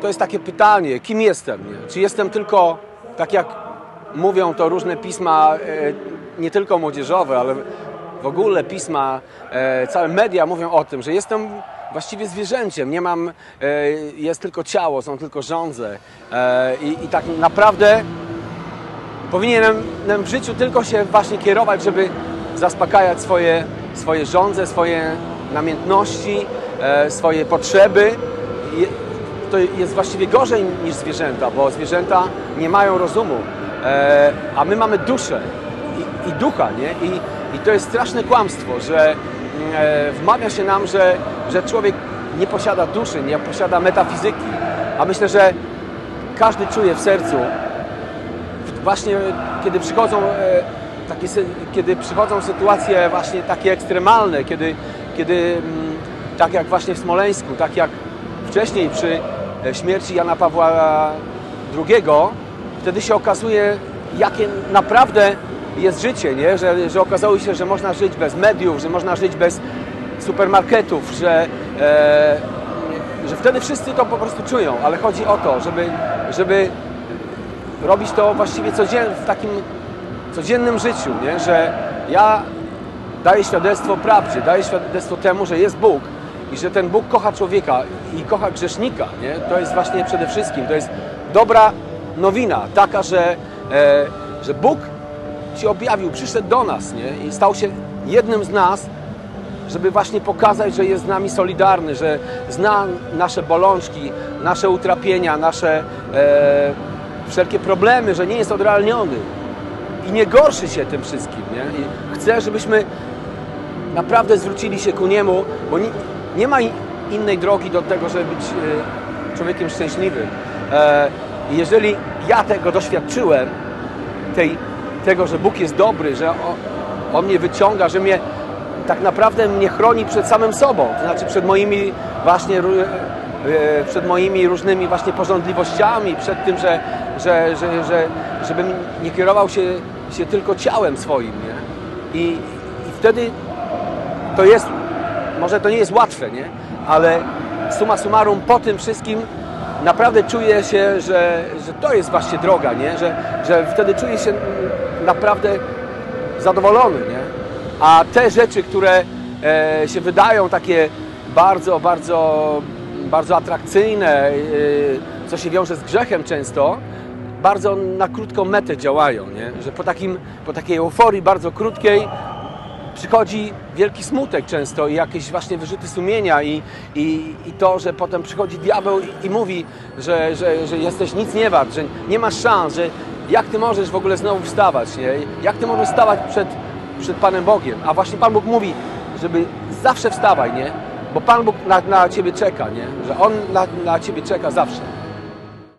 to jest takie pytanie, kim jestem? Nie? Czy jestem tylko, tak jak mówią to różne pisma, e, nie tylko młodzieżowe, ale w ogóle pisma, e, całe media mówią o tym, że jestem właściwie zwierzęciem, nie mam, e, jest tylko ciało, są tylko żądze i, i tak naprawdę powinienem w życiu tylko się właśnie kierować, żeby zaspokajać swoje, swoje żądze, swoje namiętności, swoje potrzeby. To jest właściwie gorzej niż zwierzęta, bo zwierzęta nie mają rozumu, e, a my mamy duszę i, i ducha, nie? I, I to jest straszne kłamstwo, że e, wmawia się nam, że, że człowiek nie posiada duszy, nie posiada metafizyki, a myślę, że każdy czuje w sercu, właśnie kiedy przychodzą e, takie, kiedy przychodzą sytuacje właśnie takie ekstremalne, kiedy, kiedy mm, tak jak właśnie w Smoleńsku, tak jak wcześniej przy śmierci Jana Pawła II, wtedy się okazuje, jakie naprawdę jest życie, nie? Że, że okazało się, że można żyć bez mediów, że można żyć bez supermarketów, że, e, że wtedy wszyscy to po prostu czują, ale chodzi o to, żeby, żeby robić to właściwie codzien, w takim codziennym życiu, nie? że ja daję świadectwo prawdzie, daję świadectwo temu, że jest Bóg i że ten Bóg kocha człowieka i kocha grzesznika. Nie? To jest właśnie przede wszystkim, to jest dobra nowina, taka, że, e, że Bóg się objawił, przyszedł do nas nie? i stał się jednym z nas, żeby właśnie pokazać, że jest z nami solidarny, że zna nasze bolączki, nasze utrapienia, nasze e, wszelkie problemy, że nie jest odrealniony i nie gorszy się tym wszystkim. Nie? I żebyśmy naprawdę zwrócili się ku Niemu, bo nie, nie ma innej drogi do tego, żeby być e, człowiekiem szczęśliwym. E, jeżeli ja tego doświadczyłem, tej, tego, że Bóg jest dobry, że on, mnie wyciąga, że mnie tak naprawdę mnie chroni przed samym sobą, to znaczy przed moimi właśnie e, przed moimi różnymi właśnie porządliwościami, przed tym, że, że, że, że żebym nie kierował się, się tylko ciałem swoim, nie? I, I wtedy to jest, może to nie jest łatwe, nie? Ale summa summarum po tym wszystkim naprawdę czuję się, że, że to jest właśnie droga, nie? Że, że wtedy czuję się naprawdę zadowolony, nie? A te rzeczy, które e, się wydają takie bardzo, bardzo, bardzo atrakcyjne, e, co się wiąże z grzechem często, bardzo na krótką metę działają, nie? Że po, takim, po takiej euforii bardzo krótkiej przychodzi wielki smutek często i jakieś właśnie wyrzuty sumienia i, i, i to, że potem przychodzi diabeł i, i mówi, że, że, że jesteś nic nie wart, że nie masz szans, że jak ty możesz w ogóle znowu wstawać, nie? Jak ty możesz stawać przed, przed Panem Bogiem? A właśnie Pan Bóg mówi, żeby zawsze wstawaj, nie? Bo Pan Bóg na, na ciebie czeka, nie? Że On na, na ciebie czeka zawsze.